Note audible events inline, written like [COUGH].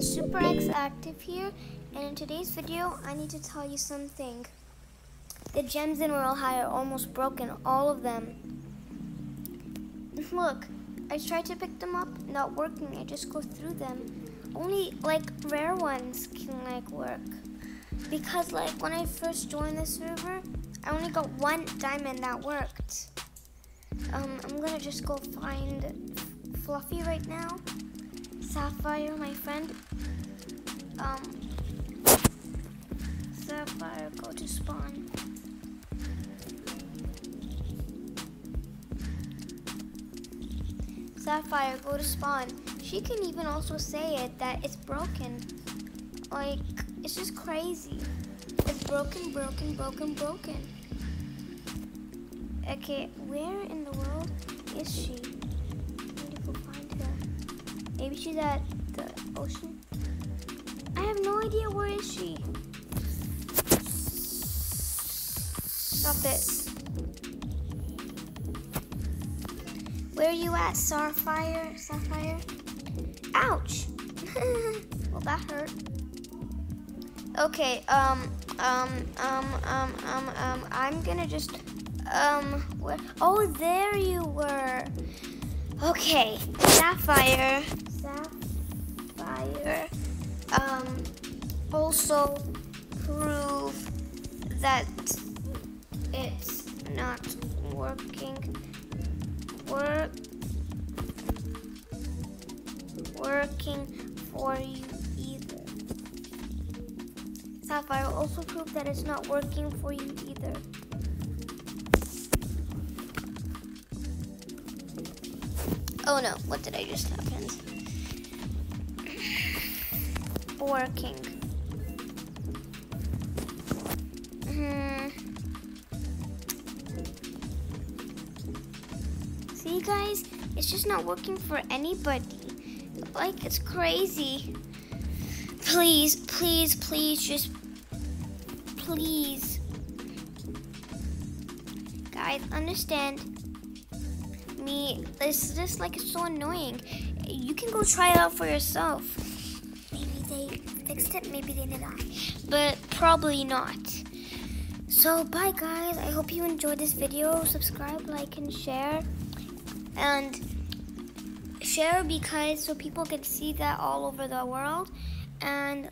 Super Active here, and in today's video, I need to tell you something. The gems in Royale High are almost broken, all of them. Look, I tried to pick them up, not working. I just go through them. Only like rare ones can like work. Because like when I first joined the server, I only got one diamond that worked. Um, I'm gonna just go find Fluffy right now. Sapphire, my friend. Um, Sapphire, go to spawn. Sapphire, go to spawn. She can even also say it that it's broken. Like, it's just crazy. Broken, broken, broken, broken. Okay, where in the world is she? I need to go find her. Maybe she's at the ocean. I have no idea where is she. Stop it. Where are you at, Sapphire? Sapphire? Ouch! [LAUGHS] well, that hurt. Okay, um, um, um, um, um, um, I'm gonna just, um, where? Oh, there you were. Okay, Sapphire. Sapphire. Um, also prove that it's not working. Work working for you. Sapphire also prove that it's not working for you either. Oh no, what did I just happen? Working. Hmm. See guys, it's just not working for anybody. Like it's crazy. Please, please, please, just please. Guys, understand me. This is just like so annoying. You can go try it out for yourself. Maybe they fixed it, maybe they did not. But probably not. So bye guys. I hope you enjoyed this video. Subscribe, like, and share. And share because so people can see that all over the world. And